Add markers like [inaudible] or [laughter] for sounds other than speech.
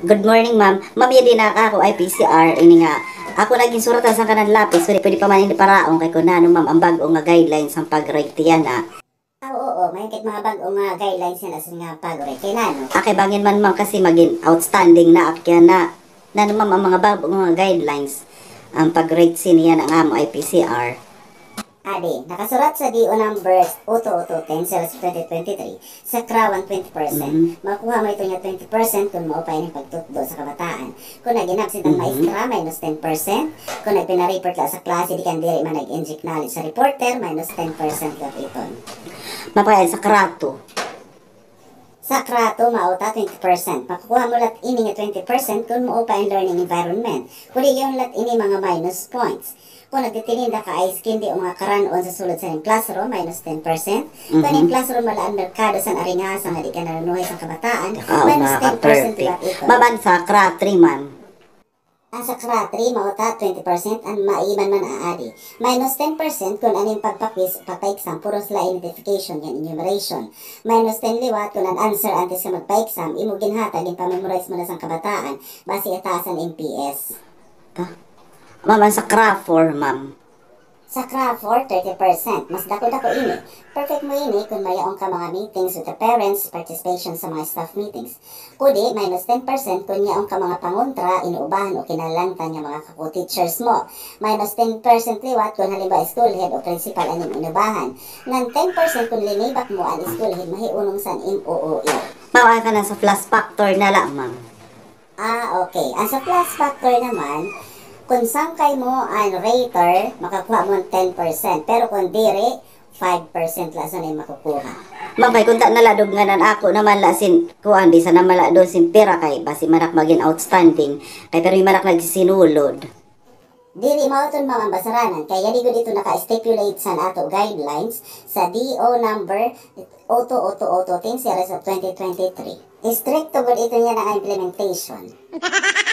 Good morning, ma'am. Ma'am, yun din na ako ay PCR. Ini nga, ako naging suratan sa kanan lapis. Pwede, pwede pa man hindi paraong kay kunano, ma'am, ang bago nga guidelines ang pag-rate yan, ah. Oo, oo. May kit mga bagong nga guidelines yan asin nga pag-rate. No? Akay bangin man, ma'am, kasi maging outstanding na akya na. Nano, ma'am, ang mga bago nga guidelines. Ang pag-rate siniya ng amo ay PCR. Adi, nakasurat sa DO number 0210 series 2023 sa Krawan 20%. Mhm. Makuha mo ito niya 20% kung maupay ng pagtutdo sa kabataan. Kung nag-inabsent ang Mhm. maestra, minus 10%. Kung nagpina-report ka sa klase, di kan diri man nag-inject knowledge sa reporter, minus 10% lang iton. Mapaya sa krato. Sa krato, mauta 20%. Makukuha mo lat ini nga 20% kung maupa ang learning environment. Kuli yung lat ini mga minus points. Kung nagtitininda ka ay skin di mga karanon sa sulod sa iyong classroom, minus 10%. Kung Mhm. yung classroom malaan merkado sa naringasa nga di ka nanunuhay sa kabataan, Oo, minus 10% nakaka-perfect. lang ito. Maban sa kratri, ma'am. Ang sa kratri, mauta 20% ang maiman man aadi. Minus 10% kung ano yung pagpapis, pagpa-exam, puro sila identification, yan enumeration. Minus 10 liwat kung ang answer antes ka magpa-exam, imo ginhatag, yung pamemorize mo na sa kabataan, base ataasan MPS. Ma'am, ang sa crafor, ma'am. Sa Crawford, 30%. Mas dako-dako ini. Perfect mo ini kung mayaong ka mga meetings with the parents, participation sa mga staff meetings. Kudi, minus 10% kung yaong ka mga pangontra, inuubahan o kinalantan ng mga kako-teachers mo. Minus 10% liwat kung halimbawa school head o principal aning inubahan. Nang 10% kung linibak mo ang school head, mahiunong sa MOOE. Ma'am, ay ka na sa plus factor na lang, ma'am. Ah, okay. Ang sa plus factor naman, kung sangkay mo ang rater, makakuha mo ng 10%. Pero kung diri, 5% lang sa makukuha. Ma'am, kay kunta naladog nga nan ako naman la sin kuan di sa namala do sin pera kay basi manak maging outstanding kay pero yung manak nagsisinulod. Dili mao ton mga basaranan kaya di gud ito naka-stipulate sa ato guidelines sa DO number 02010 series of 2023. Stricto gud ito niya na implementation. [laughs]